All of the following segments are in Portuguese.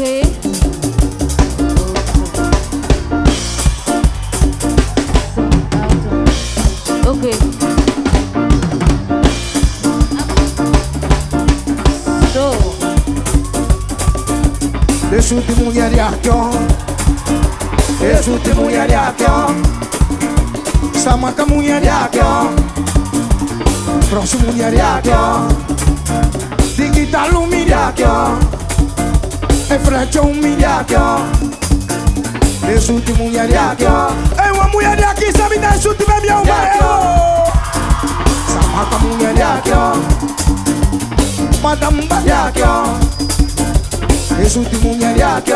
ok? Ok. So. Deixo de mulher e arqueão Deixo de mulher é e arqueão Samaca mulher é e arqueão Próximo mulher é e arqueão Digital mulher e arqueão é frente a um milhão Deixa de mulher aqui É uma mulher aqui, sabe? Deixa de ver meu bairro Samata mulher aqui Madame Baliakia Jesus de mulher aqui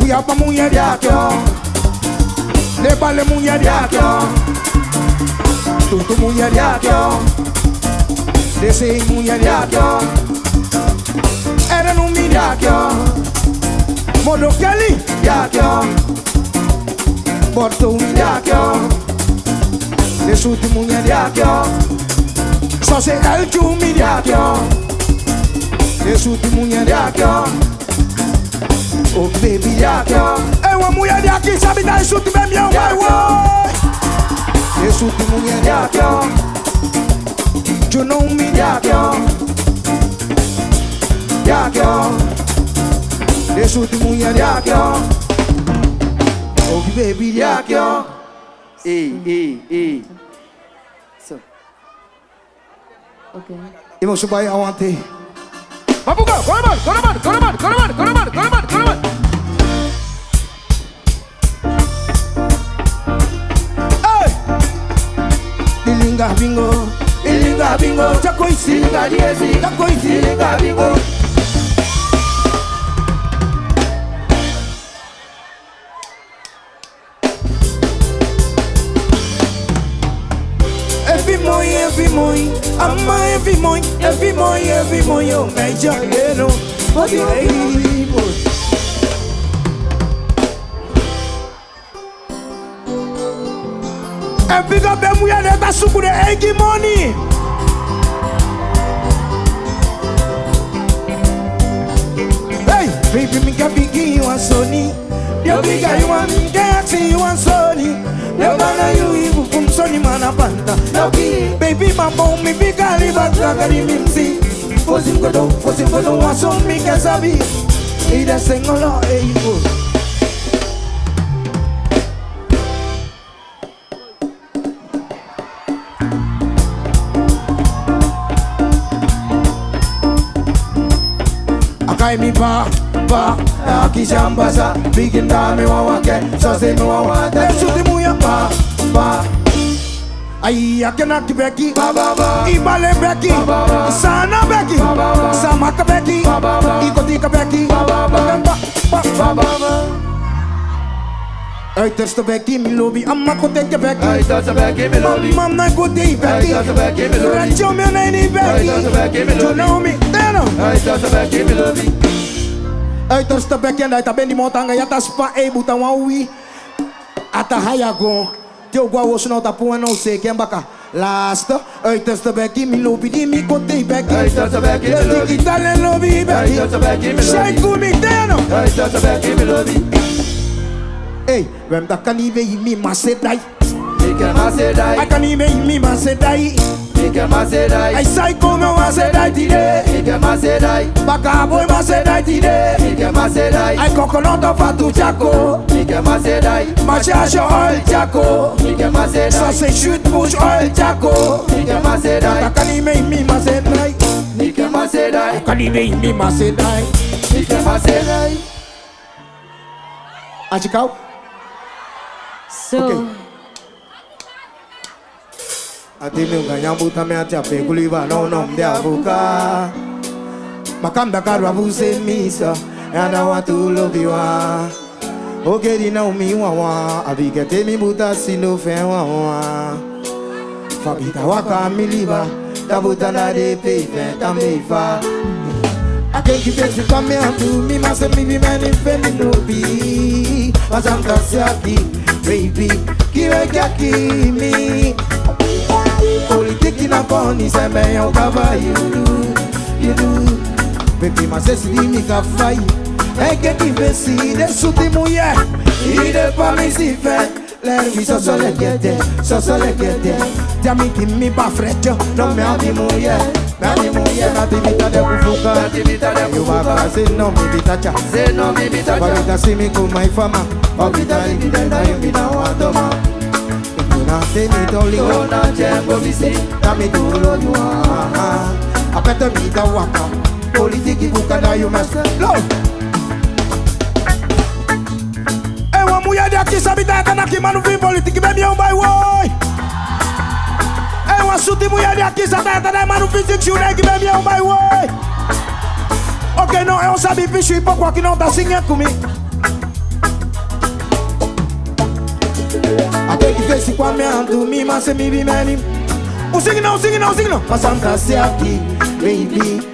Cuia pra mulher aqui Lebale mulher aqui Tudo mulher aqui Desce mulher aqui Ere nou mi dakyo Modo Kelly dakyo Borto mi dakyo Desuti munye dakyo Sose el chu mi dakyo Desuti di dakyo Oh baby dakyo Ewa muye daki sabita isuti bemye wewe di munye dakyo Juno mi dakyo yakyo oh. Leshuti munyari yakyo oh. Ogi baby ó Ei, ei, ei So. Okay. Imo shubai awante Papuga, Goraman, Goraman, Goraman, Goraman, Goraman, Goraman, Goraman Hey! Ilinga bingo Ilinga bingo. Chakoisi Ilinga diezi Chakoisi. Ilinga bingo. every morning, àmọ́ every morning, every morning, every morning, yóò mẹ́jọ lẹ́nu. Ó ti lè yí Every Ẹ̀bíkọ́ I'm mú yẹn lẹ́ta sùkú rẹ̀ ẹ̀gí Money, Hey, baby mi ká bí kí wọ́n sọ. Yo bigger you want Galaxy you want Sony. Yo bana you ibu kum Sony mana panta Yo ki baby mambo mi bigger liba Dragari mimsi Fosim kodo, fosim kodo Wason mi kesabi Ida sengolo hey boy Akai mi pa, na kishambasa biginda miwa wake sose miwa wate shuti muya pa pa Ai akena kibeki, ibale beki, sana beki, samak beki, ikoti kebeki, bagamba ba ba ba. Uiterste bekkie, mijn lobby, amma goed in Quebec. Uiterste bekkie, mijn lobby. Mam, na goed in Quebec. Uiterste bekkie, mijn lobby. Rancho, mijn nee, niet bekkie. Uiterste bekkie, mijn lobby. Jonomi, Tano. Uiterste bekkie, mijn lobby. Uit de stabek en uit de ben die montanga yata spa e buta wawi. Ata hayagon. Teu gua osso não tapu a não sei quem baca. Lasta, oi testa beki mi lobi di mi kote beki. Oi testa the mi lobi. Lesti kitale lobi beki. Oi testa beki mi lobi. Shai kumi teno. Oi testa beki mi lobi. Ei, wem da kanive imi masedai. Mike masedai. Akanive imi masedai. Mike masedai. Ai sai como masedai tide. Mike masedai. Baka boy masedai tide. Nike Maserai Aikokonondo Fatu Jaco Nike Maserai Machacho Oil Jaco Nike Maserai Sase Shoot Bush Oil Jaco Nike Maserai Takani Meimi Maserai Nike Maserai Takani Meimi Maserai Nike Maserai Atikau So okay. Ati miunga nyambuta me tia kuliva no nom de avuka. Makanda karwa vuse misa And I want Nada wa. Tu lo biwa Ogeri na umi wa wa. Abike te mi buta sino fe wa wa. Fabita waka I Tabuta na de pe fe tameifa Akenki pesi kame atu Mi mase mi bi meni fe mi no bi. Mazam kasi aki Baby Kiwe kaki mi. Politiki na koni Seme yon kaba you do You do Pepe, mas esse de me cafai É que te venci de suti mulher E de pa me si fé Lervi só só lequete, só só lequete Te amiti mi pa freccio, non mi adi mulher Mi adi mulher, na tivita de bufuca Na tivita de bufuca Se non mi bitaccia, se non mi bitaccia Valita si mi con mai fama Obita di bidenda, io mi da un atoma Temi toliko Tona jembo visi Tami tolo nyuha Apete mi da waka Politiki buka da you mess Low Ewa mulher de aqui sabe da na que mano vim politiki bem meu vai woi Ewa suti mulher de aqui sabe da na mano vim zik shureg bem meu vai woi Ok não eu sabe bicho e pouco aqui não tá assim é comigo Até que fez com a minha dormir, mas se me vi menim. Um signo, um signo, um signo. Mas anda se aqui, baby.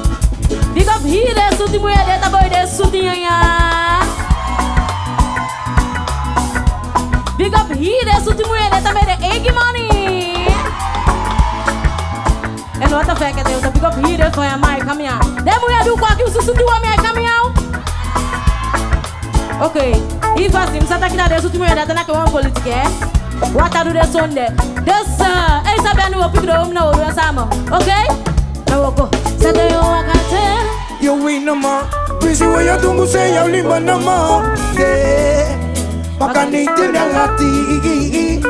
Big up here, suti mu ya data boy de suti ya. Big up here, suti mu ya data boy de eggy money. And what the fuck is it? Big up here for your mic, come here. Dem mu ya do kwa ki suti wo mi kami out. Okay, if I sim sata kina desu tumu yada tana ke one politique eh. What I do this Sunday. This uh, eh sabe anu opi kdo umna oru sama. Okay? Na woko. Sata yo wakate. you win no more. Busy when you don't say you live no more. Yeah, makaniti na lati.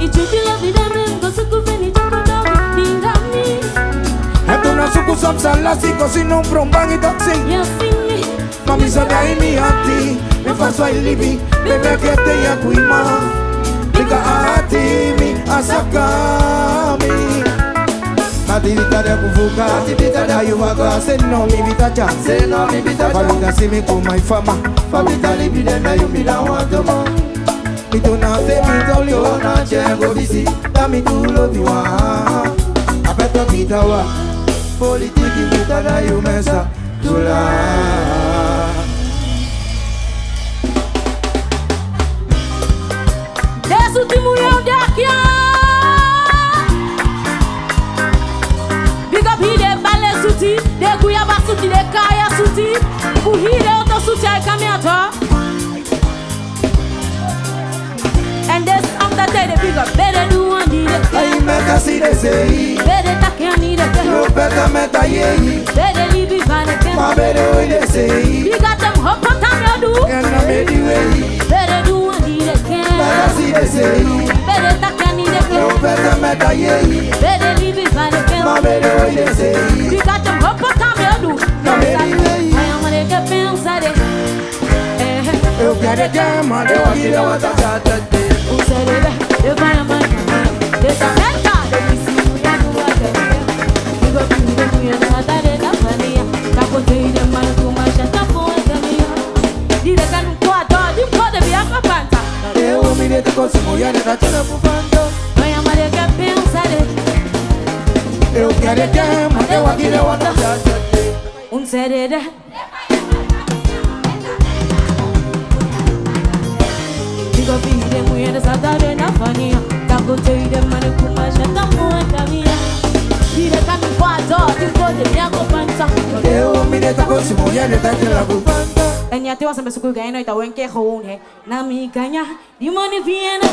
Ichukila vidame ngosuku feni chakuta dingami. Hato na suku samsala siko sino prombangi toxic. Mami sabia ini hati, mefaswa ilibi, bebe kete ya kuima. Lika hati mi asakami. Ati vita de kuvuka Ati vita de no mi vita cha. Se no mi vita cha. Fabita si mi kuma ifama Fabita libi de me yumi la wantoma Mituna fe mitoli o na chengo bisi. Dami tulo biwa Apeto vita wa. Politiki vita da yumesa Tula. Desse último round aqui, ó ki le kaya souti Pou hile ou to souti ay kamyata And this song that they the bigger Bede do an ide Ay meka si de seyi Bede take an ide Yo peka meta yeyi Bede li Ma bede o Biga tem Ken na Bede do. Si de Bede an Yo meta Bede li Ma bede o Biga tem hop on time you do. Na baby way. I am gonna get pensar de. Eh, Eu quero é que ma de wa ki de wa ta. Tatate who said it? If I am a There's a mentor, let me see who you know what they do. You go to the moon and I thought it up for me. Kako te ide man to my shut up for me. Dire kan ko ado, dim ko de bia ko panta. Eu me mulher. Eu quero é que ma de wa ki de committed. Big up in them way, the Saturday na funny. go tell them man, kuma shata muata mia. Ile kami pato, tipo de mi akopanta. Leo go de tako simuya de tako and kupanta. Enya tewa sampai suku gaya no itawen ke hone. Nami kanya, di mana viena.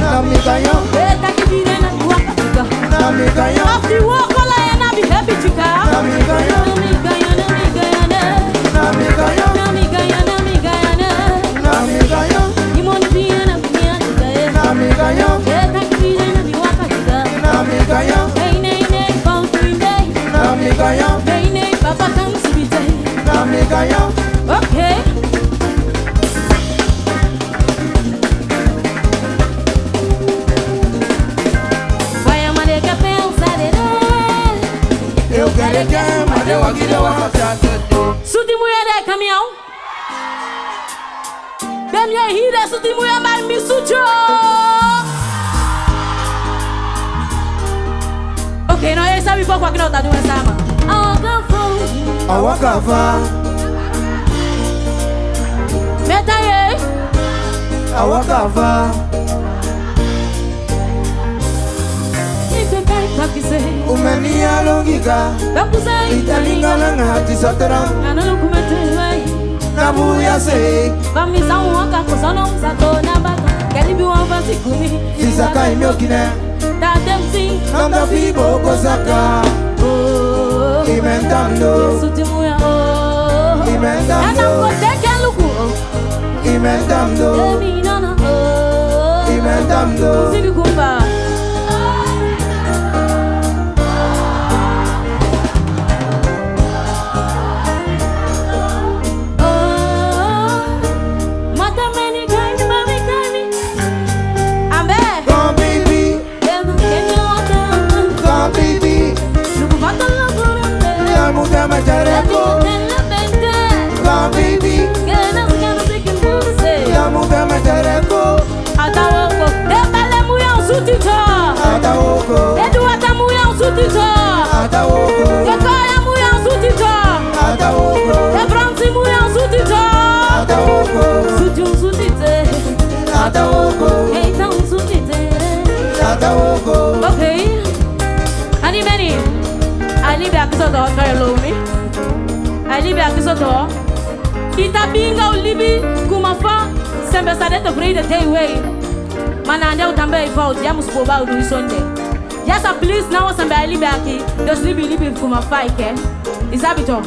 Nami kanya. Nami kanya. De wa Suti mulher é caminhão. Bem minha hira, suti mulher vai me sujo. Ok, não é sabe pouco aqui não tá doendo sama. Agafou. Awakafa, Meta awakafa, Ipekai pakise. umenia longika, Kapusai. italingana ngati sotram, Ana no kumete vai. nabuya se, Vamisa waka kosono msato na baka. Kelibi wafasi kumi. sisaka imiokine, Tatemsi. nanga fibo kosaka, Oh. imendamdo. Oh. Imendamdo, luku. Oh. imendamdo, Madame Dose. Okay. Ani many. Ali bi akisoto kare lomi. Ali bi akisoto. Ita ulibi kumafa. Sembe sade to day way. Mana ande utambe ifa ya musipo ba udu. Yes, please now sembe ali bi aki. Just libi libi kumafa ike. Isabito.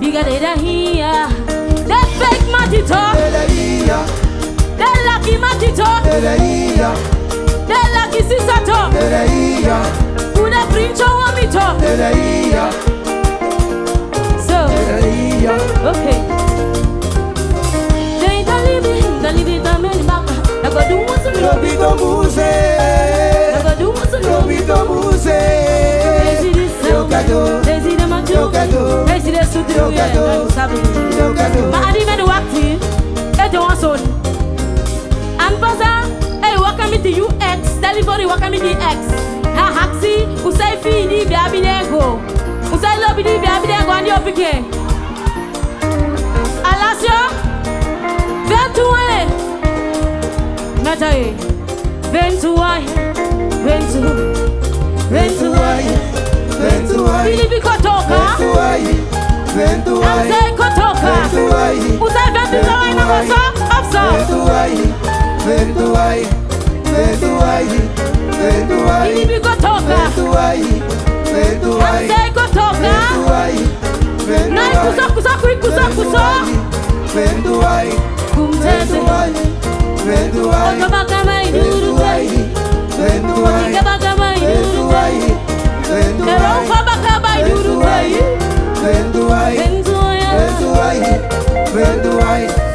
Biga de da here. That fake matito. Dela kimatito. Deleia Dela kisisato Deleia Kuna princho wa mito Deleia So. Deleia Okay Deita libi Dalibi dameni maka Nagodumuzu Nobitomuze Nagodumuzu Nobitomuze Meu cadeau, meu cadeau, meu cadeau, meu cadeau. Mas ali me do acting, é de um sonho. Pasa, hey, welcome me to UX. Delivery, welcome me to X. Ha haxi, usai fi di bi abidego. Usai lobi di bi abidego and your picking. Alasio, Ventuai, Natai, Ventuai, Ventu, Ventuai, Ventuai, Filipi Kotoka, ventuai, ventuai, Amsei Kotoka, ventuai, Usai Ventuai na Koso, Opso, ventuai, ventuai, ventuai, ventuai, Filipi Kotoka, ventuai, ventuai, Amsei Kotoka, ventuai, Nai Kuso Kuso Kui Kuso Kuso, ventuai, Kumtete, ventuai, ventuai, Okabaka Mai Duru ventuai, ventuai, Okabaka Mai Duru ventuai, ventuai, Kerofa Baka Mai Duru ventuai, Ventuai, ventuai,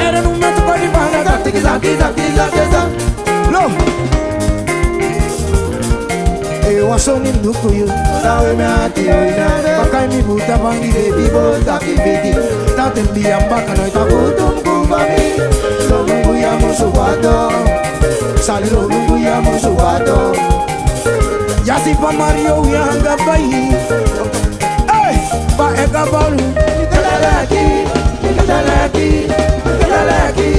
Era no meu tocou de barra Tiki-tac, tiki-tac, tiki-tac, tiki-tac Low Eu sou ni nuku yo Na we me ati yo ina Bakai mi buta bangi baby bota ki vidi Na tembi ambaka no ita butum kumbami Lo mungu ya musu wato Sali lo mungu ya musu wato Yasi pa Mario ya hanga bayi Hey! Ba eka balu Nikatalaki Nikatalaki Nikatalaki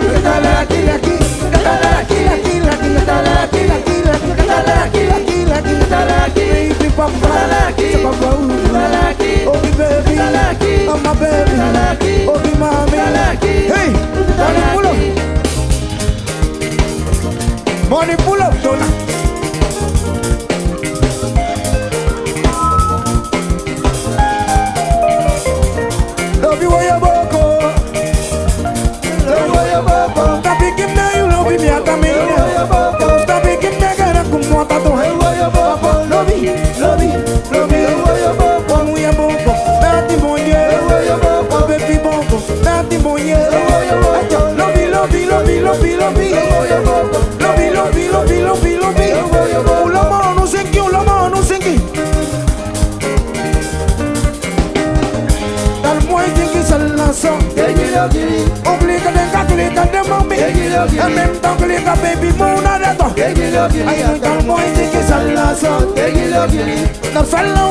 Nikatalaki Nikatalaki Nikatalaki Nikatalaki Nikatalaki Nikatalaki Nikatalaki Talaki, talaki, baby papa, talaki, papa, talaki, oh baby, talaki, I'm a baby, talaki, oh mommy, talaki, hey, money pull up, money pull up, Donna. Love you, where you Oblika den katulika den mami. En même temps que les gars baby mon arrêtant Ay no tan mo indi que salna son Tan salna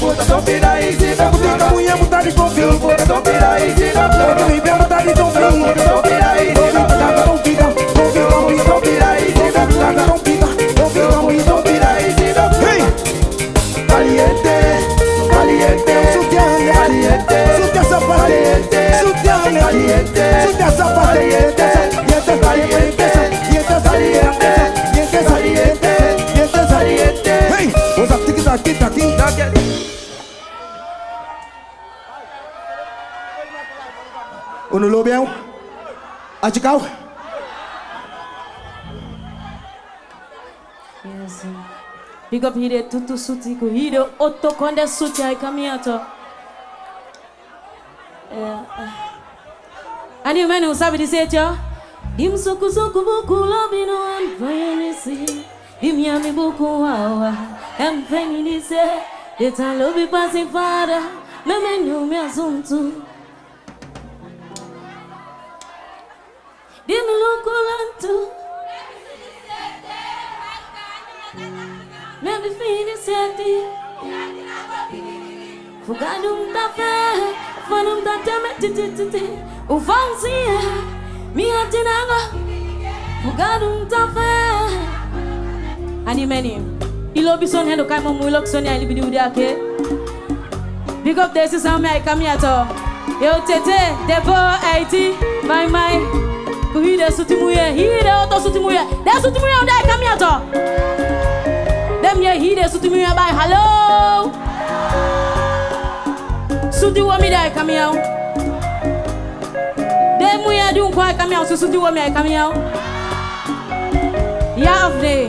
usino Eu vou tá tão pira aí, se não Kutika pira. muye mutari konfi Eu vou tá tão pira aí, se não Ogi pira. baby mutari konfi Eu vou tá tão pira aí, se não pira. Konfi ka Konfi ka Konfi ka Tão pira aí, se não pira. Konfi ka Konfi Eu ka vou tá tão pira aí, se não pira. Hey Caliente, caliente, Sutiane caliente, zapate Caliente. Sutiane Caliente. Sutia zapate Caliente. Yete What's up tiki taki taki Ono lo bien Achikau Yes. Big up hide tutu suti ku hide otto konde suti ay kamiato. Eh. Ani mani usabi di secho. Dim suku suku buku lobino an Imiami beaucoup wawa Em feminise Eta lobi pasi me Meme nyumi azuntu Dimi lukulantu Meme finisete Fuganum da fe Fanum da teme titititi. Ufansia Miatinanga. Fuganum da fe Fuganum da fe animeni ilobi sonia do kai momu ilok sonia ilibidi udi ake. Big up desi sis ame ai kami ato yo tete debo aiti mai mai kuhide sutimuye hide oto sutimuye de sutimuye udi ai kami ato dem ye hide sutimuye bye hello. Sudi wo mi dai kami ao demu ya dun kwa kami ao sudi wo mi ai kami ao ya of day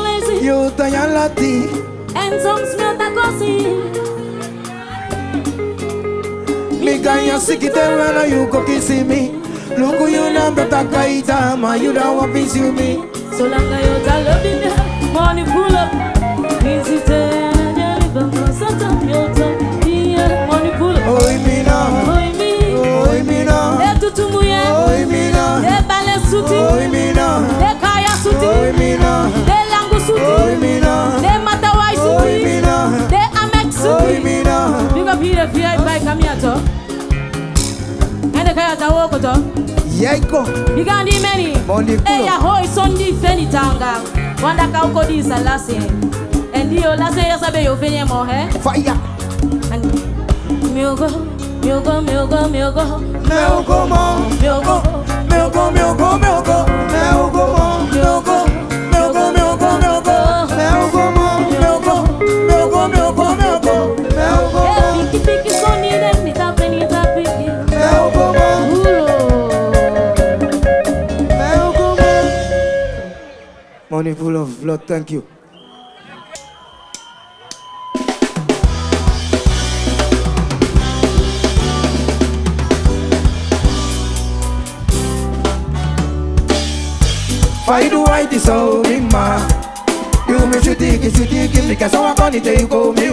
kosi Yo utayalati En songs mi utakosi Miganya sikitera na yuko kisi me. Lungu yuna mbeta kaita ma yuna wapisi umi Solanga yota loving me Money pull up Means you yego. Biganda imeni eyaho isondi ifeni tanga. Wanda kaukodisa lase. Endiyo lase yosabe yofenye mohe faya miogo miogo miogo miogo. Miogo miogo. Miogo miogo miogo. Miogo miogo. me full of blood. Thank you. why white all in ma You me shooting, shooting, me so I can't tell you go me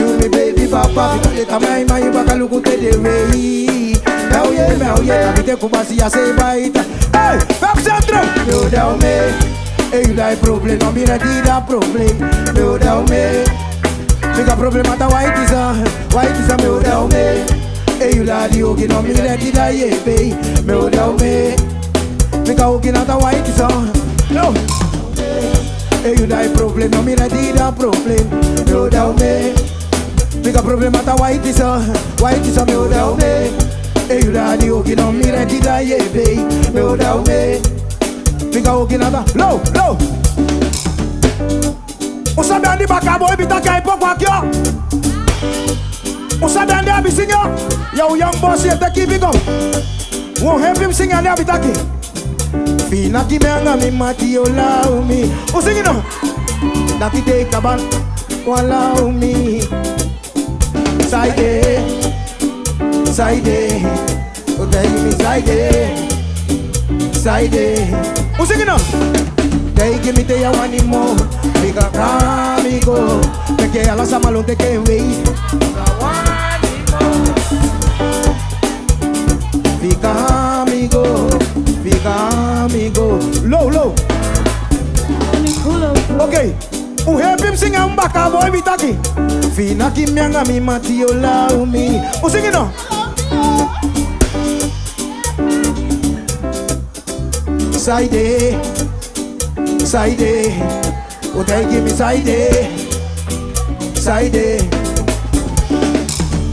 You me baby papa, I'm my man, you back a look at the way Now yeah, now yeah, I take a bus, I say Hey, Fab Centro! Meu Del me, ei dai problema, mira di da problema. Meu Del me, fica problema da White Zan, White Zan, meu Del me. Ei lá de Ogi, não mira di da Yepei, meu Del me. Fica Ogi na da White Zan, yo! Ei dai problema, mira di da problema. Meu Del me, fica problema da White Zan, White Zan, meu Del me. Eiradi okina mire dida yebe Me oda ube Fica okina da Low, low. O sabe andi bakabo ibita ka ipo kwa kyo O sabe andi é abisinyo é Yo young boss ye take big up Won't help him sing andi abitaki Fina ki menga mi mati olau mi. O sing it now Daki take a ban Walau mi Sai eh Sai de, oh baby, sai de, sai de. Usa que não. They give me they que a los amalón te que wey. Fica amigo, fica amigo. Low, low. Okay. O rap me singa um bacabo e bitaki. Fina que minha amiga matiola umi. O não. Saide, Saide, oh they give me Saide, Saide.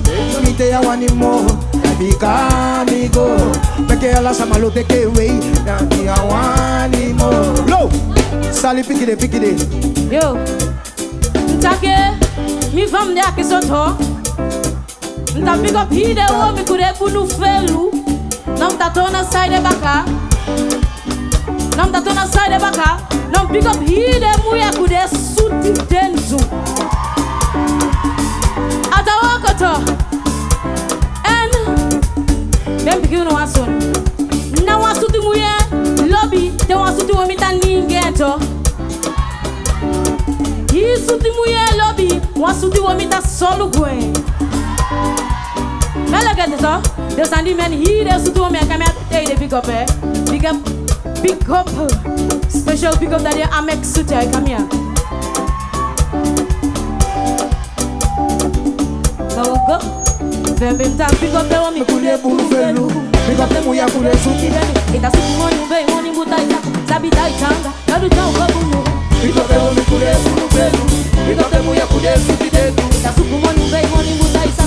Deixa me ter ao animal, fica amigo, porque ela chama lo te que wei, na minha ao animal. Low, sali piquire piquire. Yo, take, me vamos lá que sou Nitapiga pide uo mikurefu nufelu Não mtatona saide baka. Não mtatona saide baka. Não piga pide muya kude suti denzu Atawakoto En Bem pigi no wason Na wasuti muye Lobby Te wasuti womita ti mu muye lobby Wasuti womita solo gwen nga lagate so de sandi men hiide sutuo men kame up up special big up dadi big up the one up. the up the one kule buvelu Big up the muya kule suki dedu Ita suku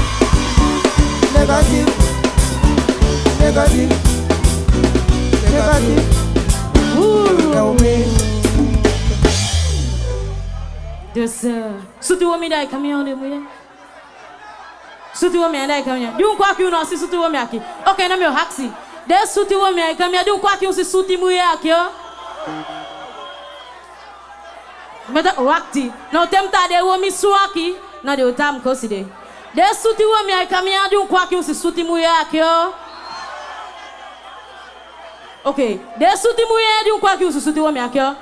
Négatif. Négatif. Négatif. Yes, sir. Sutu wami dai kami yang dia mulia. Sutu wami dai kami yang. Jung kwa kiu nasi sutu wami aki. Okay, nama yo haksi. Dia sutu wami dai kami yang. Jung kwa kiu si suti mulia aki yo. Meda wakti. Na utemta de wami suaki. Na de utam kosi de. De suti wè mi ay de di yon kwa ki yon si suti mouye ak yo. Ok. De suti mouye de um kwa ki yon si suti wè mi ak yo.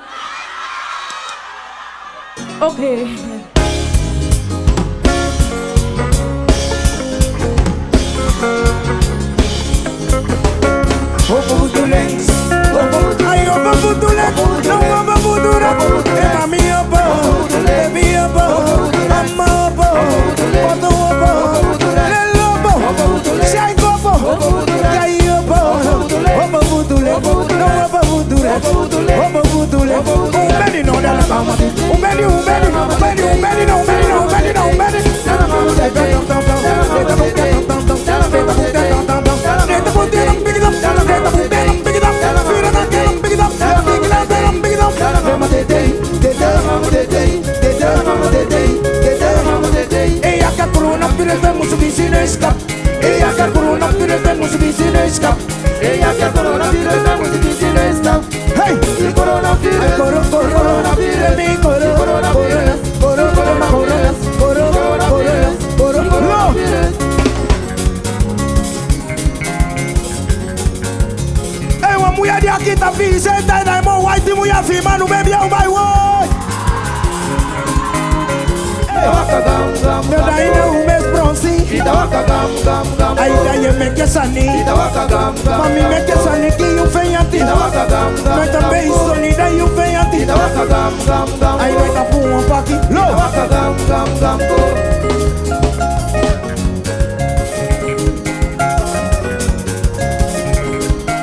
Ok. O budulé, o budulé, o budulé, o budulé, o budulé, obudule obudule umeli no O mama umeli umeli O umeli O umeli O umeli O umeli O a O pirezamos o O escapa O a O pirezamos o vizinho escapa. Ei, a caprona, pirezamos coronavírus, coro coronavírus, pra mim corona, coronavírus, corona, corona, corona, corona, corona, corona, coronavírus. Ei, uma mulher de aqui tá fingindo, tá né, irmão, white mulher firmando, baby, é o my. Meu daí não mês bronze. Aí daí me que sani. Mami me que sani que eu venho a ti. Mas também solida eu venho a ti. Aí vai tá um gam gam go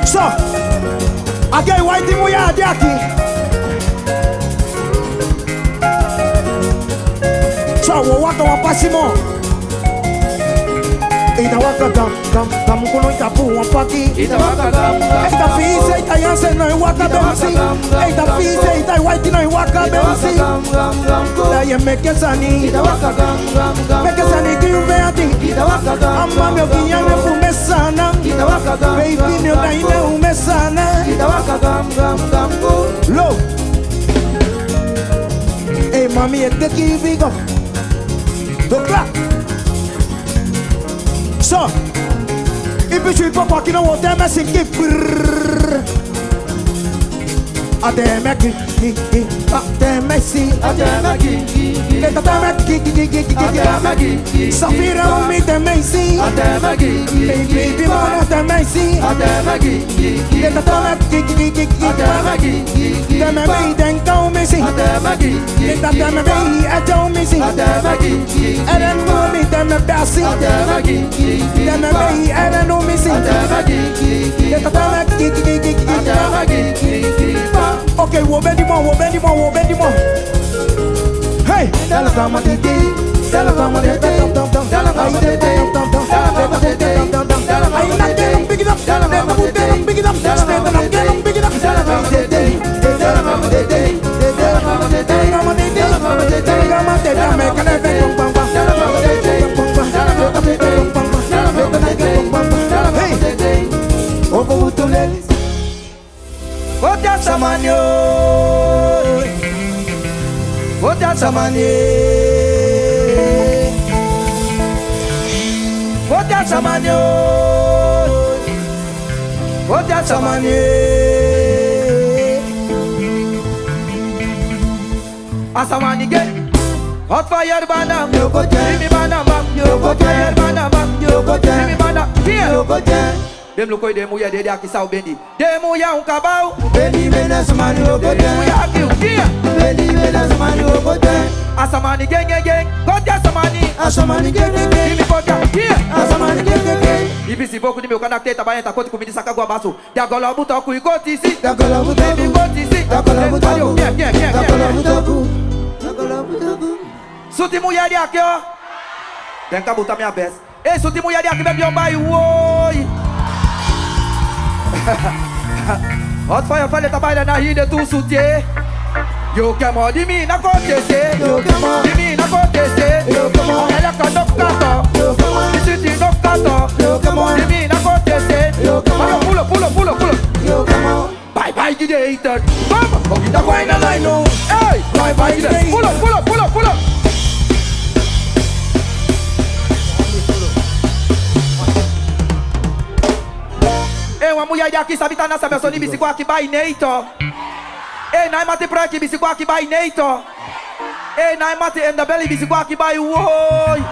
Só. Alguém vai te mulher de aqui. wawata wapasimo itawakadam dam dam kuno itapu wapaki itawakadam itafise itayanse no iwaka bemsi itafise itaiwaiti no iwaka bemsi daye mekesani mekesani kiuveati amami okiyane fumesana veipini odaine umesana lo Hey, mami, este aquí, big up. Donc là, ça. Et puis tu peux pas qu'il n'en a mais c'est qui A des mecs qui qui qui A des mecs si A des mecs qui qui qui A des mecs qui qui qui qui A des mecs qui qui Saphira on met des mecs si A des mecs qui qui qui Baby mon a des mecs si A des mecs qui qui qui A des mecs Tamamei denkau missing Tamamei atou missing Eran wami tamabasi Tamamei eranu Okay, Vota samani, vota samani. samani o o ja samani asamani ge hot fire bana yo go je mi bana bam yo go je bana bam yo go je mi bana here yo go je dem lo ko dem uya de dia kisa ubendi dem uya unkabau bendi bena samani yo go je uya akiu here bendi bena samani yo go je asamani geng geng. Go je me kotia Here Asamani ge ge ge. Ibi si boku ni meu canacte tabaenta Conte comigo saca guabaço De agora o butoco e goti si Dagola Baby butoku. goti si Dagola butoku. Bien butoku. Dagola butoku. Suti mulher aqui ó Vem cá botar minha vez Ei suti mulher aqui bebe um baio Oi Hot fire fire trabalha na rede tu sutiê Eu quero mó de mim não acontecer Eu quero mó. De mim não acontecer Eu quero mó. Ela canta no canto Eu quero mó. Me senti no canto Eu quero mó. De mim não acontecer Eu mó. Olha, pula, pula, pula, pula Eu quero Bye bye direita Vamos, vamos dar Vai na line no. Ei, vai, vai direita Pula, pula, pula, pula Ei, uma mulher daqui sabe tá nessa versão de bicicleta que vai neito Ei, nai mate pra aqui bicicleta que vai neito. Ei, nai mate enda belly bicicleta que vai oi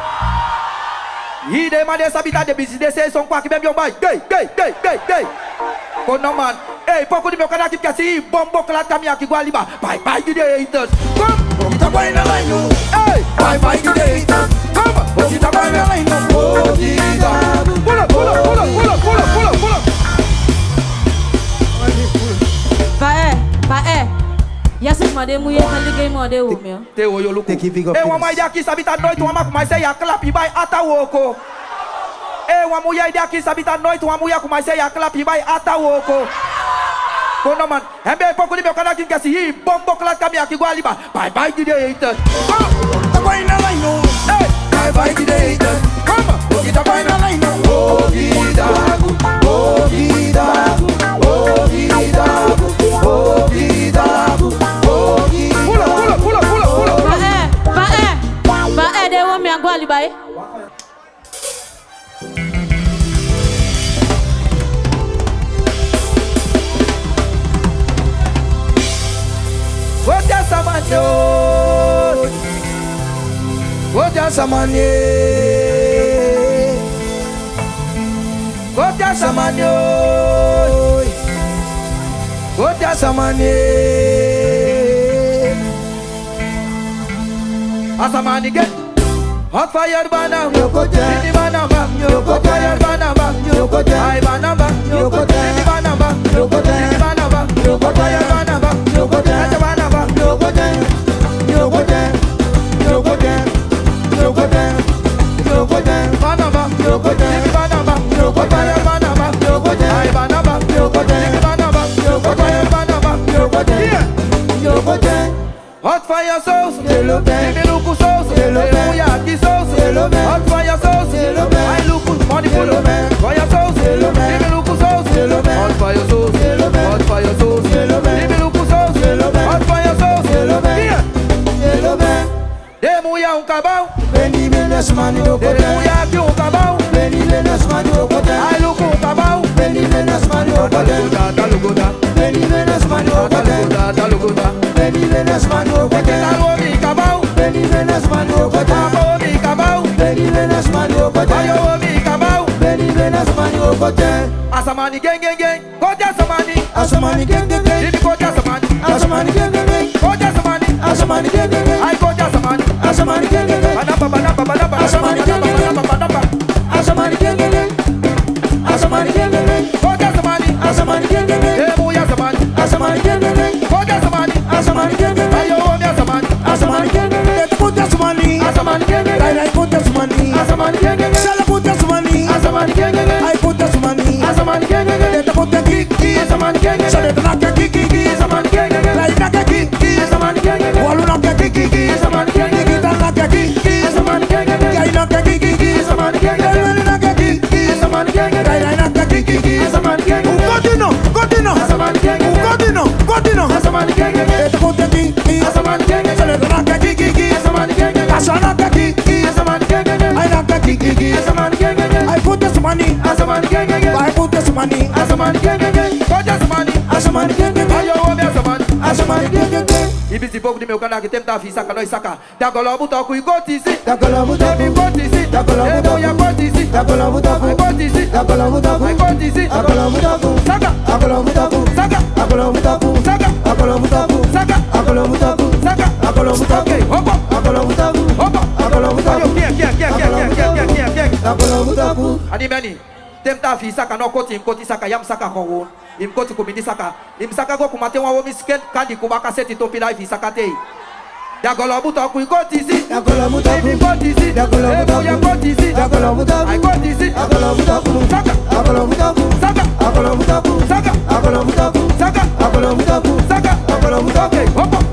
E de maneira sabe tá de bici descer são quatro bem vai Gay, gay, gay, gay, gay Quando man. Ei, pouco de meu aqui porque assim Bombo claro caminhar aqui igual ali Vai, vai direita Como? Tá vai na line no. Ei, vai, vai direita Como? Você tá vai na line Odida. Pula, pula, pula, pula, pula, pula, Vai, é, é. E essas madeiras mulher não liguei mode o meu. Teu olho louco Tem que vir com Ei, uma mãe daqui sabe tá noite Uma com mais ceia clap vai ata oco Ei, uma mulher daqui sabe tá noite Uma mulher com mais ceia clap vai ata oco Quando man É bem pouco de meu canal aqui que assim Ih, bombo clap caminha aqui igual ali Vai, vai direita? Tá vai na line no. Ei, vai, vai direita? Você tá vai na no. Odida. Odida. Odida. Lord. Goja samanye. Goja samanye. Goja samanye. Asamani get. Hot fire bana yokoja. Ini bana bam yokoja. Hot fire bana bam yokoja. Ay bana bam yokoja. Ini bana bam yokoja. Ini bana bam yokoja. Fire bana bam yokoja. Ini bana bam yokoja. Papa, go down, no go down, no go down, no go down, no go down, Panama, no go down, Panama, no go down, Panama, no go down, Panama, no go down, Panama, no go down, Hot fire sauce, yellow man. Miluku sauce, sauce, hello man. Hot fire sauce, hello man. I look good, money full of man. Fire. Beni Venus man yo mi Venus man yo mi Venus man yo Asamani geng geng geng oh, asamani Asamani geng geng geng asamani Asamani geng geng geng oh, asamani Asamani geng geng geng man, so they don't ibizibogu ni meuganda akitemta afisaka no isaka dagolobutoku ikotisi dagolobutoku ikotisi dagolobutoku ya kotisi dagolobutoku ikotisi dagolobutoku ikotisi dagolobutoku saka dagolobutoku saka dagolobutoku saka dagolobutoku saka dagolobutoku saka dagolobutoku hopa dagolobutoku hopa dagolobutoku kia kia kia kia kia kia kia kia dagolobutoku ani meni temta afisaka no kotin kotisaka yamsaka kowon im go ti ku mi ni saka. Im saka go kuma te wan wo mi sike kandi kuma kase ti to pila ifi saka te yi dagolo mutoku i go ti si dagolo mutoku ibi go ti si dagolo mutoku ebuye go ti si dagolo mutoku i go ti si dagolo mutoku saka. dagolo mutoku saka. dagolo mutoku saka. dagolo mutoku saka. dagolo mutoku saka. dagolo mutoku saka dagolo mutoku hopo.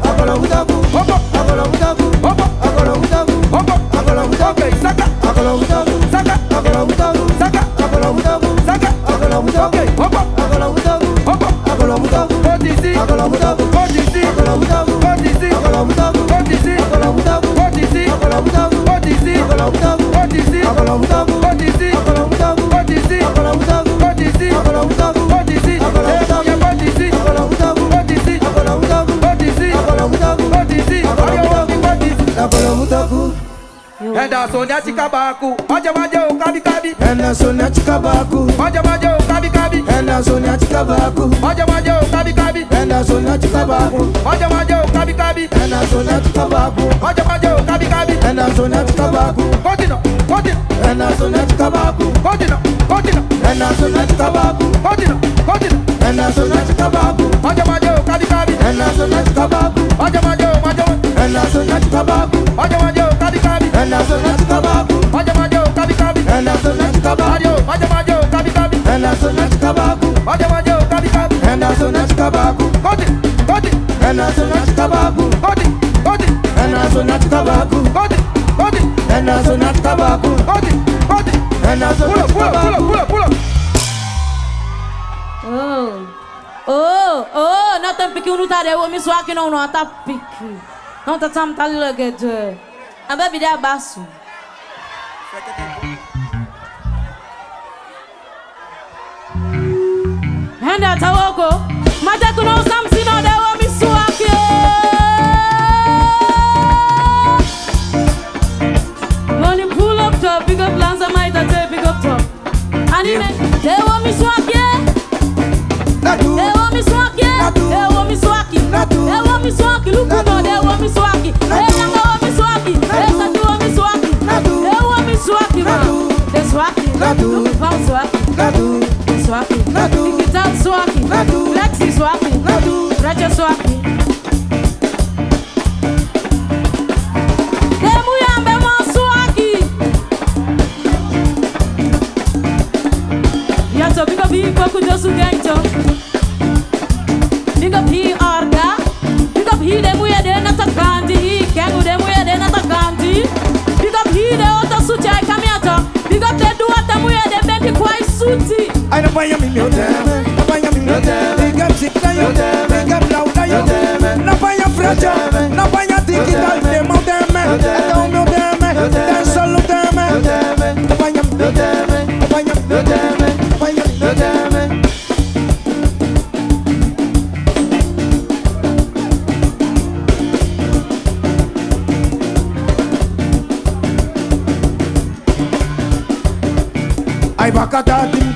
Nana Sonia Chikabaku, Maja Maja Ukabi Kabi, Nana Sonia Chikabaku, Maja Maja Ukabi Kabi, Ena Sonia Chikabaku, Maja Maja Ukabi Kabi, Nana Sonia Chikabaku, Maja Maja Ukabi Kabi, Ena Sonia Chikabaku, Maja Maja Ukabi Kabi, Nana Sonia Chikabaku, Continue, continue, Nana Sonia Chikabaku, Continue, continue, Nana Sonia Chikabaku, Continue, continue, Nana Sonia Chikabaku, Maja Maja Ukabi Kabi, Nana Sonia Chikabaku, Maja Maja Maja, Nana Sonia Chikabaku, Maja Maja ẹnaso na ti kaba ku. majo majo kabi kabi. ẹnaso na ti kaba ku. majo majo kabi kabi. ẹnaso na ti kaba ku. majo majo kabi kabi. ẹnaso na ti kaba ku. koti koti. ẹnaso na ti kaba ku. koti koti. ẹnaso na ti kaba ku. koti koti. ẹnaso na ti kaba ku. koti koti. ẹnaso na ti kaba ku. pull up pull up pull up pull up. Oh. Oh, oh, nata piki unuta de wo mi swaki no no ata piki. Nata tam talila gede aba bi de aba so. Henda tawoko, matekuno samsi no up top, big up Lanza Maita, take big up top. Anime, de wo me swag, yeah. They want me swag, yeah. They want me swag, they want me swag, look, they want me swag. Nadu, Val Swapping, Nadu, Swapping, Nadu, Guitar Swapping, Nadu, Lexi Swapping, Nadu, Ratchet Swapping. 欢迎明流的。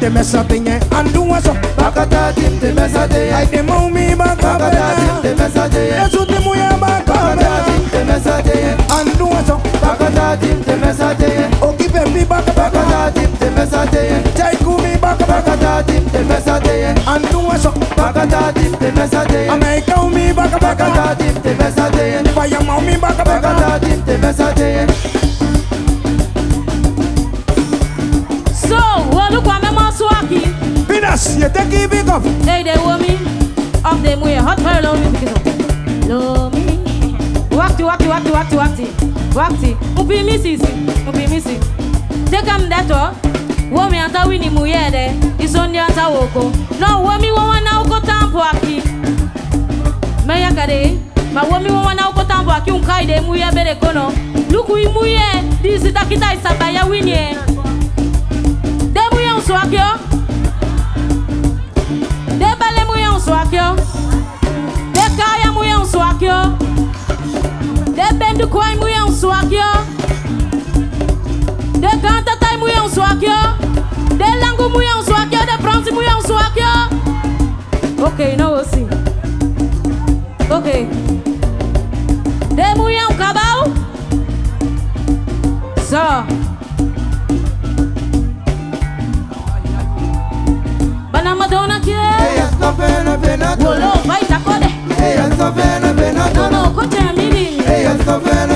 Te mesa tenye andu waso Bakata tim te mesa de ai de mau mi Bakata tim te mesa de Yesu te muya Bakata bakata tim te mesa de andu waso Bakata tim te mesa de oki pe mi bakata Bakata tim te mesa de jai ku mi bakata tim te mesa de andu waso Bakata tim te mesa de Amerika mi bakata Bakata tim te mesa de Fire mau mi bakata Bakata tim te mesa de Take it big up Hey, they want me. Up them way. Hot fire, love me. Pick it up. Love me. Wakti, wakti, wakti, wakti, wakti. Wakti. Upi misi, si. Upi misi. Take am that oh. Womi anta wini muyede. Isondi anta woko. No, womi wawa na uko tampo aki. Meya kade. Ma womi wawa na uko tampo aki unkaide muye bere kono. Luku imuye. Disi takita isabaya winye. Demu ya uso akio. swak yo. De kaya mu yon swak yo. De bendu kwai mu yon swak yo. De tay mu yon swak yo. De langu mu yon swak De pransi mu yon swak yo. Ok, nou De mu yon So. Bana Madonna. nsovena vena wolo vaita kode eya nsovena vena nono kote amiri eya nsovena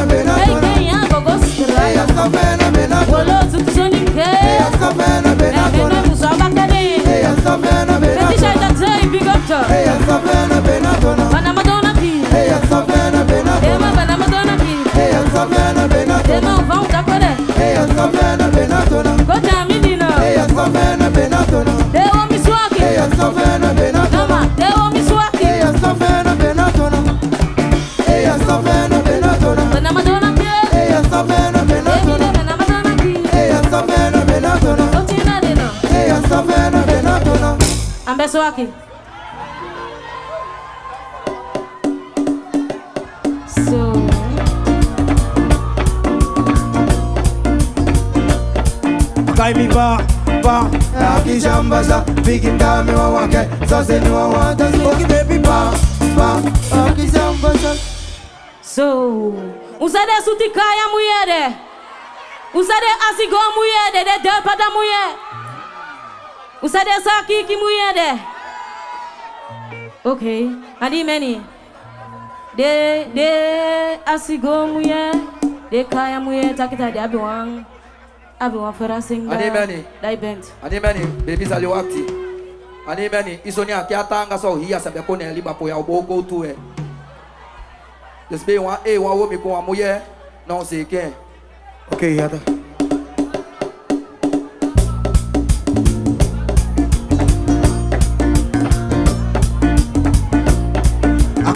কাকে kaimi ba ba akishambaza vikindame wawake sase ni wawata okibebi ba ba so asigo de depada muye usade sakiki muyede. okay adimeni de de asigomuye de kaya kayamuye takita de abiwan abiwan ferasing adimeni daibent adimeni baby saliwati adimeni isoni akiatanga so hiya sembe kone libapo e. e ya obogo tu e. Just be one A, one woman, one more, no, say again. Okay, yeah.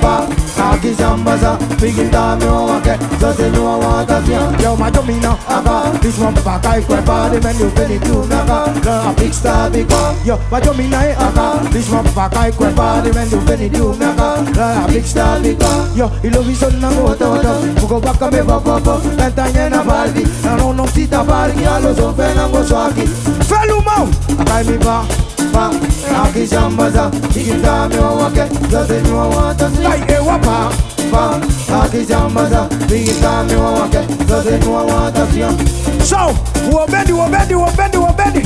fa Aki Yo This one The menu Na a big star big one. Yo eh, This one The menu Na a big star big one. Yo ilovi son na na baldi Na no no sita so fe na go swaki Felumau Akai mi Ba Akishambaza Bigimda mi wawake Sase mi wawata Kai e wa ba Ba Akishambaza Bigimda mi wawake Sase mi wawata So Wo bendi wo bendi wo bendi wo bendi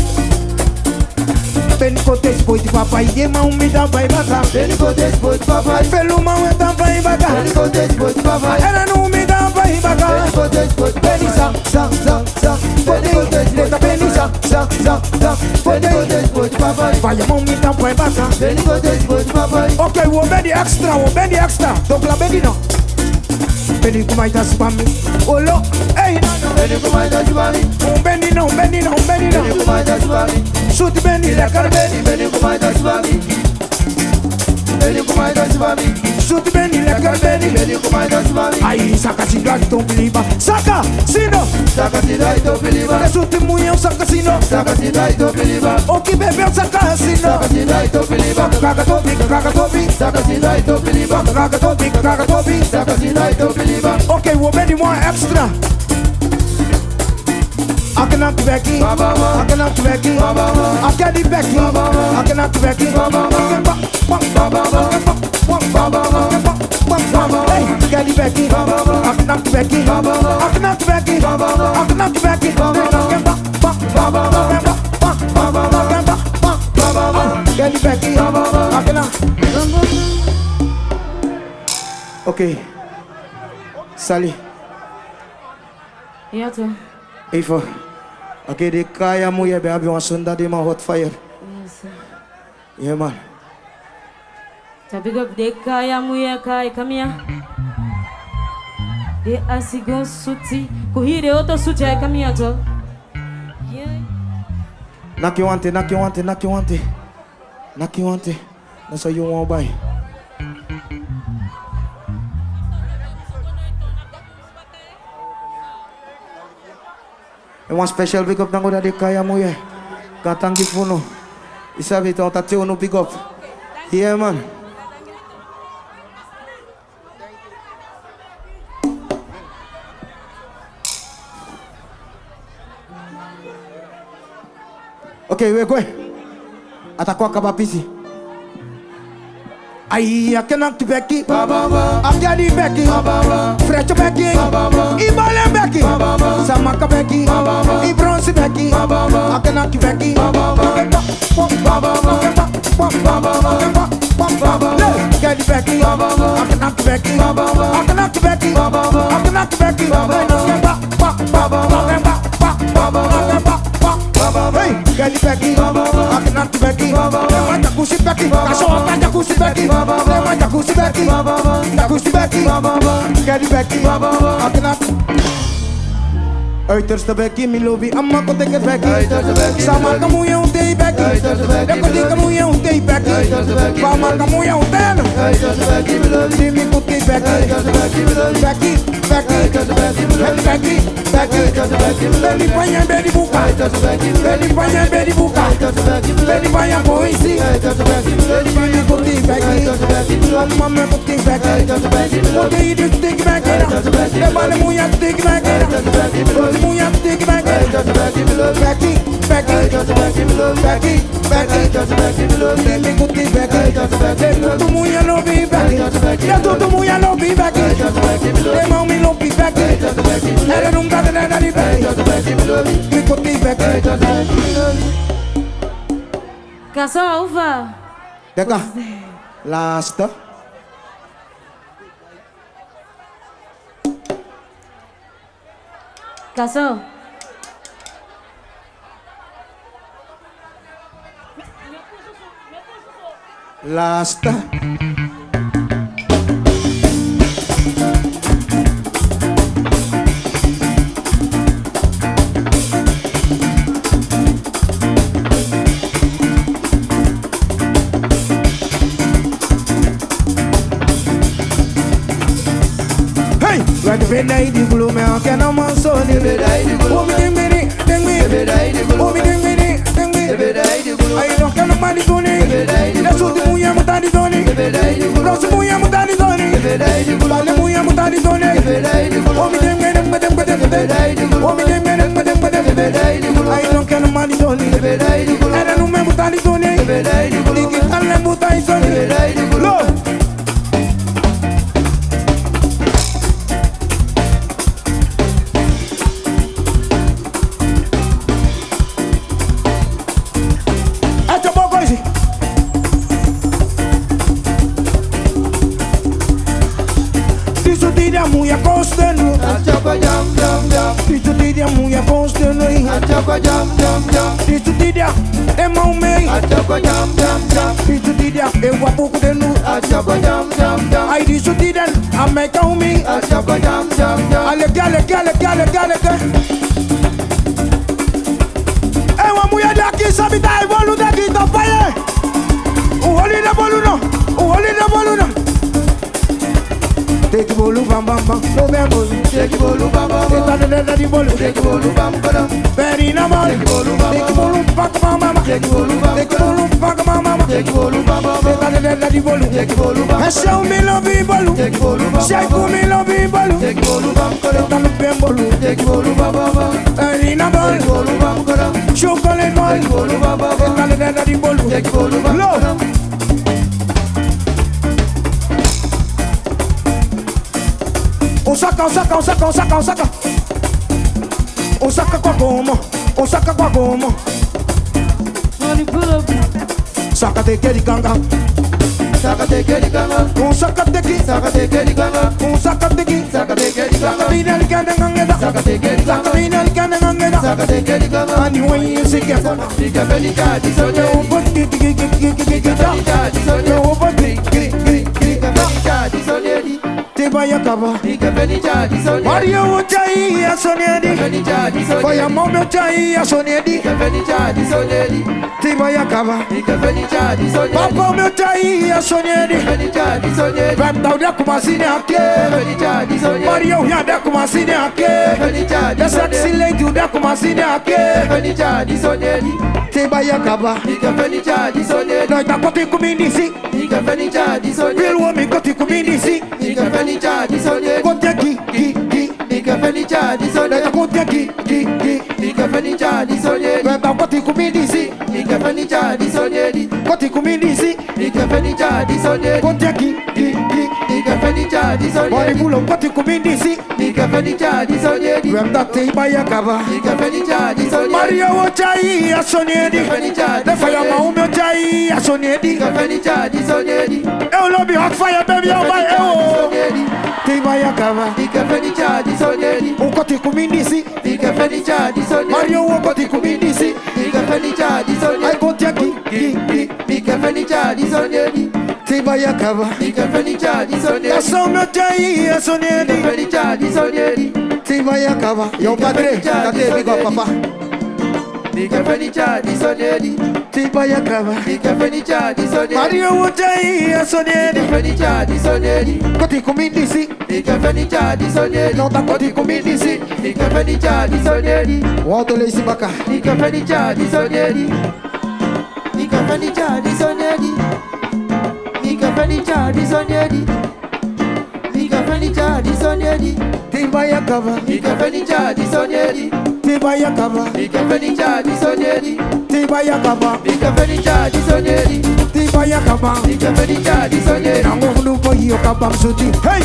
Ben kote spoiti papa Ide ma umida ba ibaka Beni kote sport papa. Felu mau eta ba ibaka Beni kote sport papa. Era no umida ba ibaka Beni kote sport Benny sa sa sa sa. Beni kote back, back, back, back. Body body body papa. Fire mommy tam point back. Body body body papa. Okay, wo bend the extra, wo bend the extra. Double bend no. Bend kuma ita subami. Olo, hey na na. Bend kuma ita subami. Um bend no, um bend no, um bend no. Bend kuma ita subami. Shoot bend the car bend. Bend kuma ita subami. Beni jibani. Beni kumanda jibani. Chute beni, lecar beni. Beni kumanda jibani. Aí, saca se dá então biliba. Saca, sino. Saka sidai to biliba. Chute mulher, saca sino. Saka sidai to biliba. O que bebeu, saca sino. Saka sidai to biliba. Caga topi, caga topi. Saka sidai to biliba. Caga topi, caga topi. Saka sidai to biliba. Ok, o beni more extra. akana tubeki akana tubeki akadi beki akana tubeki akeba pam akeba pam akeba pam hey akadi beki akana okay Sally. Et à. E tu? Even. Oké, de kaya moet je hebben. Een zondag die maar hot fire. Yes. Yeah, man. Big up de kaya muya kai come here. De asigon suti. Kuhire oto suti ay come here to. Yeah. Knock you want it, knock you want it, knock you want it. Knock you want it. That's what you want buy. Emang special big up nang udah di kayamu ya. Katang kifuno. Isabi to tatsi unu big up. Iya yeah, man. Oke, okay, we gue. Atakuwa kabapisi. Aïe, à quel tu Becky Abdiani Becky Fresh Becky Ibale Becky Samaka Becky Ibronze Becky À quel tu Becky Kelly Becky À quel tu Becky À quel tu Becky À quel tu Becky beki. Hey, Kelly Becky, Akina Becky, Nema Jacuzzi Becky, Kashoka Jacuzzi Becky, Nema Jacuzzi Becky, Jacuzzi Becky, Kelly Becky, Akina Uiterste Becky, mi lobby, amma ko teke Becky. Uiterste Becky, Sama mi lobby. kamu ya untei Becky. Uiterste Becky, Deko mi di lobby. kamu saki lórí saki lórí bọ́yá bẹ́ẹ̀ ni buka lórí bọ́yá bẹ́ẹ̀ ni buka lórí bọ́yá bọ́ìsì lórí bọ́yá kókè ìfẹ́kì ọmọ mẹ́ kókè ìfẹ́kì lórí yìí ti ti kí bẹ́ẹ̀ kéda lórí bọ́ọ̀lì mú yà ti ti kí bẹ́ẹ̀ kéda lórí mú yà ti ti kí bẹ́ẹ̀ kéda fẹ́kì. Becky, just Becky, below Becky, Becky, just below Becky, cookie Becky, just Becky, below todo mundo não vi Becky, já todo mundo não vi Becky, meu irmão me não vi Becky, ela não gosta nada de Becky, me last time. Red red eye the glue, me I can't no man so the red. Oh me ding me ding ding Rosu muya muta di toni Bale muya muta di toni Oh me ding me ding me ding me ding me ding Oh me ding me ding me ding me ding me ding amẹ́kẹ́ ń mi. jump, jump, jam jam. àlèké àlèké àlèké àlèké àlèké. ẹ̀wọ̀n mú yẹ dá kí sábìtà ẹ̀ Take bolu bam bam bam No me bolu Take bolu bam bam bam Take bolu di bolu Take bolu bam bam Very no more Take bolu bam Take bolu fuck my mama Take bolu bam bam, Take bolu fuck my mama Take bolu bam bam Take di bolu Take bolu bam And show me love in bolu Take bolu bam Shake for me love in bolu Take bolu bam Take bolu bam bolu Take bolu bam bam Very no more Take bolu bam Chocolate bolu Take bolu bam bam Take bolu bam Take bolu bam Love saca, un saca, o saca, o saca, o saca. O saca guagomo, saca guagomo. Saca de que ganga. Saca de que ganga. Un saca de que. Saca de que ganga. Un saca de que. Saca de que ganga. Mina el ganga ganga. Saca de que ganga. Mina el ganga ganga. Saca de que ganga. Anyway you see que. Diga belica, dice yo. Un bot que que que que que que que. Diga dice yo. Un bot que que que que que. Diga belica, dice yo. baya kaba wari ewu jai ya soniedi faya mobe jai ya soniedi ti baya kaba papa me jai ya soniedi bam dauda kuma sini ake. Wari ewu ya da kuma sini ake. Dasa sile ju da kuma sini ake. Ti baya kaba lọ ìgbà kọ́tí kúmi ní sí. ìgbà fẹ́ ní jáde sọ́dẹ̀. bí olúwo mi kọ́tí kúmi ní sí. ìgbà fẹ́ felicidade, sonhei. Contra aqui, si. A chai, a fire, baby, eu vai, eu. Ya kaba. Ika beli jadi sonye di Ukoti kumindisi. Ika beli jadi sonye Mario ukoti kumindisi. Ika beli jadi sonye I go taki ki ki. Ika beli jadi sonye di Tiba ya kaba. Ika beli jadi sonye Ya saume ochai ya Ika soniedi. beli jadi sonye di Tiba ya kaba. Yo padre, tate big up Nikafe ni chadi sonedi Tipa ya Di. Nikafe ni chadi sonedi Mario wutai ya sonedi Nikafe kumindisi Nikafe ni chadi sonedi Nonda koti kumindisi Nikafe ni chadi Wato leisi baka Nikafe ni chadi sonedi Nikafe ni chadi sonedi Nikafe sonedi beli jadi sonye di Tiba ya kaba. Ika beli jadi sonye di Tiba ya kaba. Ika beli jadi sonye di Tiba ya kaba. Ika beli jadi sonye di Tiba ya kaba. Ika beli jadi sonye di Nango hulu po iyo kaba msuti. Hey!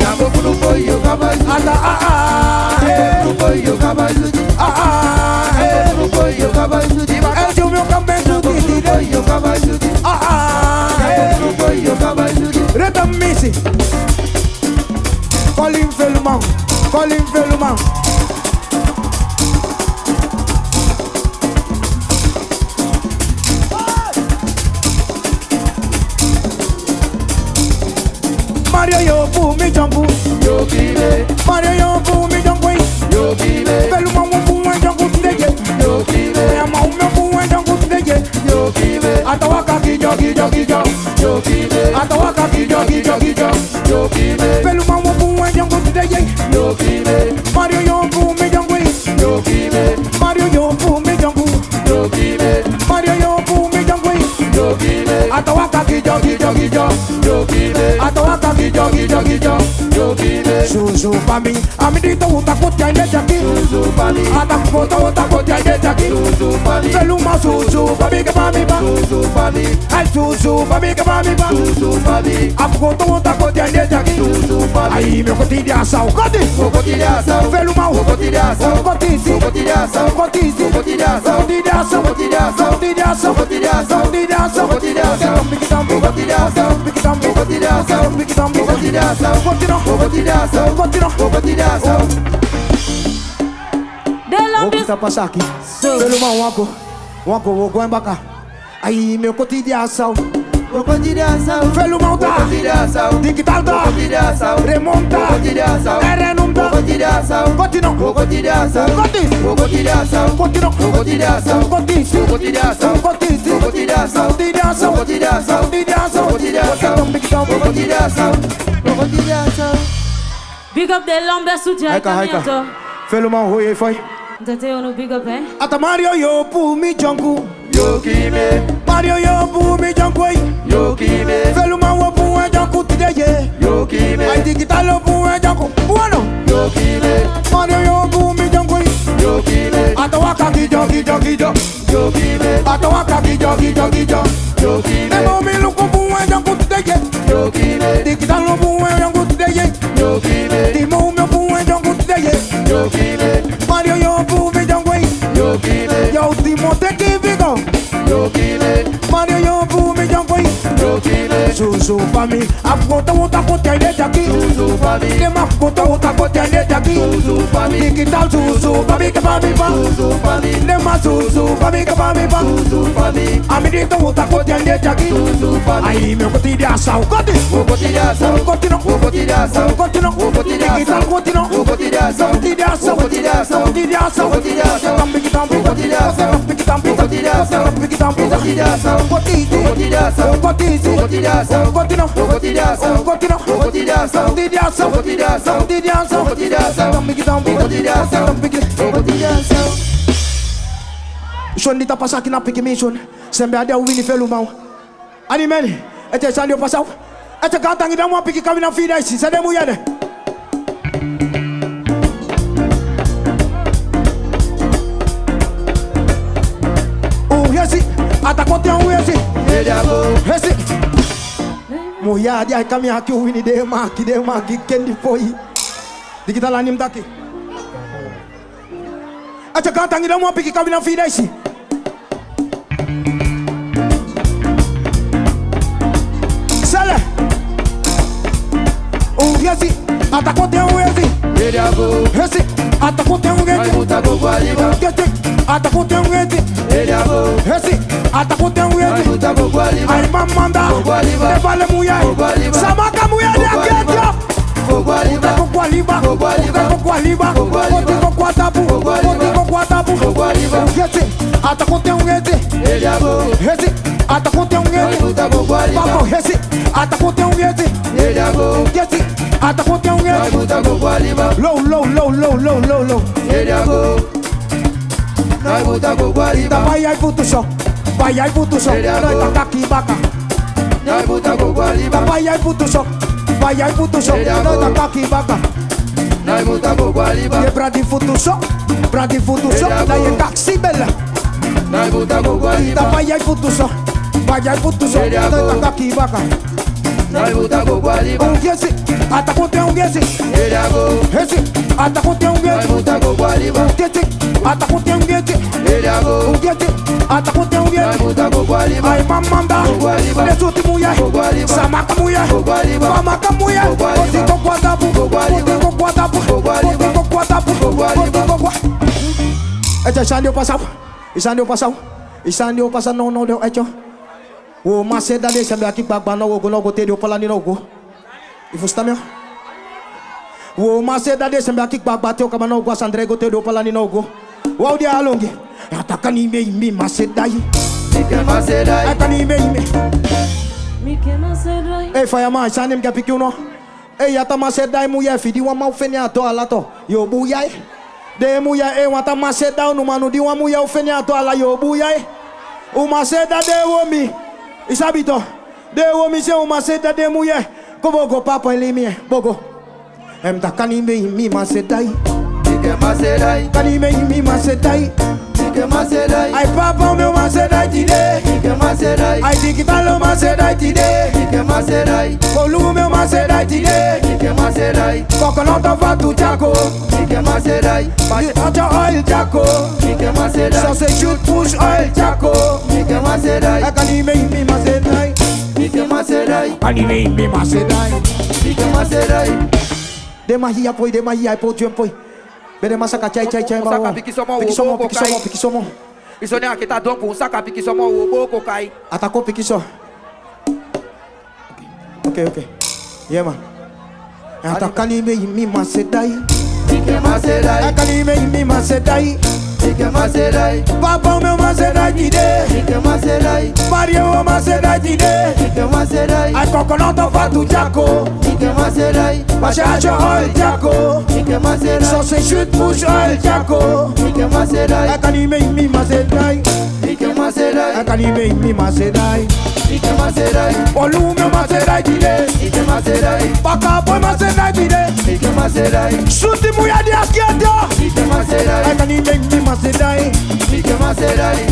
Nambo kulupo yo kabazu Ada ah ah. Hey! Kulupo yo kabazu Ah ah. Hey! Kulupo yo kabazu El jumio kambe Nambo msuti. kulupo yo kabazu Ah ah. Hey! Kulupo yo kabazu Reta misi. Colin Velman. Colin Velman. Mario yo fu mi jambu. Yo kibe Mario yo fu mi jambu. Yo kibe Velman wo fu mi jambu ndeje. Yo kibe Ya ma ume fu mi jambu ndeje. Yo kibe Atawaka kijo kijo kijo. Yo kibe Atawaka kijo kijo kijo. Yo kibe Mario Yonku me Yonku Mario Yonku me Yonku Mario Yonku me Yonku Atawaka kijo kijo kijo. Atawaka kijo kijo kijo. Yo fu mi jambu. Yo kibe Mario yo fu mi jambu. Yo kibe Mario yo fu mi jambu. Yo kibe Atawaka kijo kijo kijo. Yo kibe Atawaka kijo kijo kijo. Yo kibe Susu pami. Amidito utakutia ndejaki. Suzu pali Atakuta utakutia ndejaki. Suzu pali Feluma susu pami kebami ba. Suzu pali Ay susu pami kebami ba. Suzu pali Apukoto utakutia ndejaki. Suzu pali Ay me kotidia sa ukoti vou tirar não, vou tirar vou vou vou vou. Vou aqui, pelo mal, wanko, wanko, vou guan. Aí, meu cotidiano, sal. Vou tirar sal, pelo mal da, vou digital tá. da, vou remonta, vou tirar sal, era vou continua, vou tirar sal, continua, vou tirar sal, continua, vou. what it does, what. Big up the lumber suja. Haika, big up eh. Ata Mario yo pu mi jongu. Yo kime. Mario yo pu mi jongu. Yo kime. Fellow, man wo pu eh jongu tide ye. Yo kime. Ay digitalo pu eh jongu. Bueno. Yo kime. Mario yo pu mi jongu. jokime atawaka kijokijokijo jokime atawaka kijokijokijo jokime emomilukubuwe jonkututeye jokime dikitalubuwe jonkututeye jokime dimumyobuwe jonkututeye jokime mario yobuve jonkwe jokime yautimotekivigo Yo quime Zuzu for me. I've a water for ten days, Jackie. Zuzu for me. Them have got a water for ten days, Jackie. Zuzu for me. Digital Zuzu for me, kapa me pa. Zuzu for me. Them a Zuzu for me, kapa me pa. Zuzu for me. I'm in the water for ten days, Jackie. Zuzu for me. I me go to go to. Go to the asa, go to. Go to go to no. Go to go to. Go to go to the asa, go to go to go to the asa. Come pick it up, pick it up, pick it up, pick it up, pick it up, pick it up, pick it up, pick it up, pick it up, Robotino, robotida, robotino, robotida, robotida, robotida, robotida, robotida, don't make it, don't make it, don't make it, robotida. Shon dita pasa kina piki mi shon Sembe ade wini felu mau Ani meni Ete sandi o pasa Ete kanta ngi damu piki kawina fida isi Sede mu yede Uhesi Atakote uhesi Hesi Muya dia kami haki wini dia maki dia maki kendi foi. Dikita lanim taki. Acha kata ngira mwa piki kawina fida Sala. Sele. Uviasi atacou tem um esse. Ele avô. Esse atacou tem um esse. Vai botar bobo ali. Atacou tem um esse. Ele avô. Esse luta, vou Aí mamanda, mandar, Levale mulher, vou Samaca mulher de aqui, ó Vou guariba, vou guariba Vou guariba, vou guariba Vou guariba, vou guatabu Vou guariba, vou guatabu Vou guariba Esse, ata com tem um esse Ele é bom Esse, ata com tem um esse Nós luta, vou guariba Papo, esse, ata com tem um esse Ele é bom Esse, ata com tem um esse Nós luta, Low, low, low, low, low, low, low Ele é bom Nós luta, vou vai aí, puto papai ai puto só ele tá aqui baka. Bai, ai puto go guali papai ai puto só papai ai puto só ele tá aqui baka. Ai puto go guali e pra de futo só pra de futo só daí taxi bela. Bai, ai puto go guali papai ai puto só papai ai puto só ele tá aqui baka. Nós luta gol guariba Um guesse, ata contra um guesse Ele é gol Esse, ata contra um guesse Nós luta gol guariba Um guesse, ata contra um guesse Ele é gol Um guesse, ata contra um guesse Nós luta gol guariba Aí mamanda Gol guariba Mesute mulher Gol guariba Samaca mulher Gol guariba Samaca mulher Gol guariba Você concorda por Gol guariba Você concorda por Gol guariba Você concorda por Gol guariba Você concorda É já já deu passar Já deu passar Já deu passar não não deu é tchau wo ma se dale sami aki gbagba na wo gona wo tere okola nina ogo ifustamia wo ma se dale sami aki gbagba te okama na ogo asandre go tere okola nina ogo wa odi alonge ataka ni ime ime ma dai mike ma dai ni ime ime mike ma se dai eh Faya shanim ga piki uno eh yata ma dai mu ya fidi wa mau ofeni ato alato yo bu yai Demu ya eh wata ma nu manu di wa mu ya ofeni ato ala yo bu yai Uma seda de womi. E sabe? De wo ser uma seta de mulher. Como o papai ele me bogo. Em da canime mi macetai. Diga macetai. Canime mi macetai. Diga macetai. Ai papa o meu macetai tire. Diga macetai. Ai digitalo macetai tire. Diga macetai. Colu meu macetai tire. Diga macetai. Coconut vatu chaco. Diga macetai. Mas oil chako, Diga macetai. Sausage shoot push oil chako. Masedai Akanime Imi Masedai Nike Masedai Anime Imi Masedai Nike Masedai Demahia poi, demahia poi, juan poi Bede masaka chai chai chai mawa Piki somo, piki somo, piki somo, piki somo Iso ni akita dompu, usaka piki somo, uboko kai Atako piki so Okay, okay Yeah man Atakanime Imi Masedai Nike Masedai Akanime Imi Masedai Fica Maserai Papão meu Maserai de dê Fica Maserai Marião Maserai de dê Fica Maserai Ai coconota fato jaco Fica Maserai Baixa oil jaco Fica Maserai Só sem chute push oil jaco Fica Maserai Acanime em mim Maserai Fica Maserai Acanime em mim Maserai Ike Maserai Volume Maserai dire Ike Maserai Baka boy Maserai dire Ike Maserai Shuti muya di askiata Ike Maserai Akanime em mim Sedai, Nikema Sedai,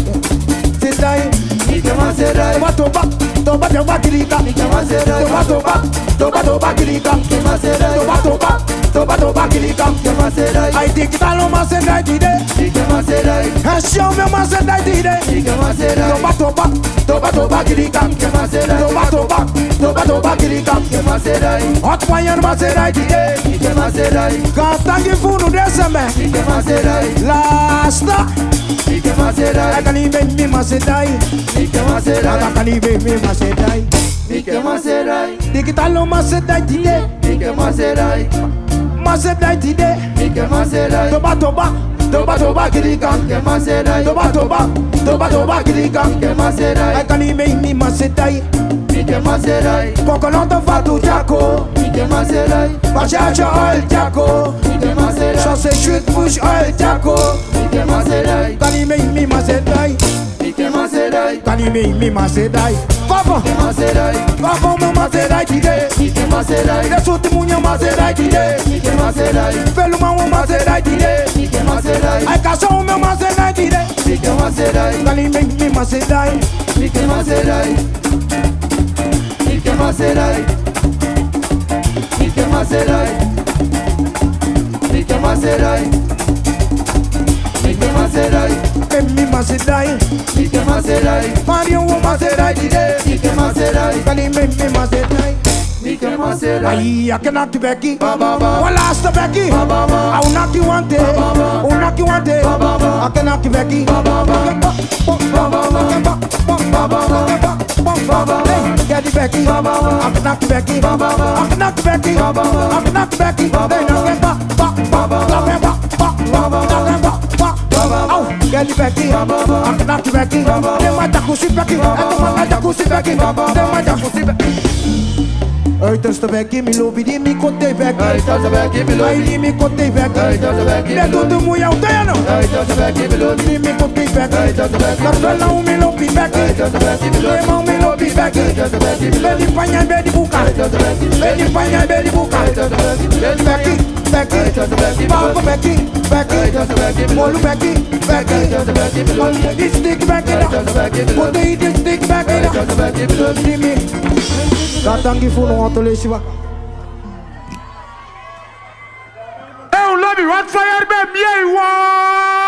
Sedai, Nikema Sedai, Matoba. toba toba kiri ká tó bá tó bá tó bá toba kirika toba tó bá toba toba kiri ká. àìdí kìtà ló máa ṣe dáì dìde ẹṣin omi máa ṣe dáì dìde tó bá tó bá tó bá tó bá kiri ká tó bá tó bá tó bá tó bá kiri ká. hot wire máa ṣe dáì dìde kàn tangi fúnnu dẹ́sẹ̀mẹ̀ làásìtà ẹ̀ka ni bẹ́ẹ̀ mi máa ṣe dáì ẹ̀ka ni bẹ́ẹ̀ mi máa ṣe dáì. Masedai, Nike Masedai, Digitalo Masedai Tide, Nike Masedai, Masedai Tide, Nike Masedai, Toba Toba, Toba Toba Kirikan, Nike Masedai, Toba Toba, Toba Toba Kirikan, Nike Masedai, Akani Meini Masedai, Nike Masedai, Kokolonto Fatu Jako, Nike Masedai, Bachacha Oil Jako, Nike Masedai, Chasse Chute Push Oil Jako, Nike Masedai, Kani Meini Masedai, Masedai, Tani mi mi Masedai, Papa mi Masedai, Papa mi Masedai today, mi Masedai, Desuti munya Masedai today, mi Masedai, Veluma mu Masedai today, mi Masedai, Aikaso mi Masedai today, mi Masedai, Tani mi mi Masedai, mi Masedai, mi Masedai, mi mi Them me must die. Sick him must die. For you who must die today. Sick him must die. Can he make me must die? Ahí a que naki beki, wala asta beki, a unaki wante, unaki wante, a que naki beki. Get it back, I can knock back, I can knock back, I can knock back, then I get back, back, back, back, back, back, back, back, back, back, back, back, ele vem aqui, a Renato vem aqui, tem mais da cursiva aqui, é toma mais da cursiva aqui, tem mais da cursiva Ei, testa vem aqui, me louve de me contei vem aqui. Ei, testa vem aqui, me louve de me contei vem aqui. Ei, testa vem aqui, me louve de mulher uteno. Ei, testa vem aqui, me louve de me contei vem aqui. Ei, testa vem aqui, me louve de me contei vem aqui. Ei, testa vem aqui, me louve de me contei vem aqui. bagi Beli panjang beli buka Beli panjang beli buka Beli bẹ́kì bọ́ọ̀bù bẹ́kì bẹ́kì mọ̀lú bẹ́kì bẹ́kì mọ̀lú distik bẹ́kì náà mọ̀tò yìí distik bẹ́kì náà lórí mi. kàtàǹgì fúnnu wọn tó lè ṣíwá. ẹ̀hún lómi wọ́n fọyọ́ bẹ́ẹ̀ bí ẹ̀ wọ́n.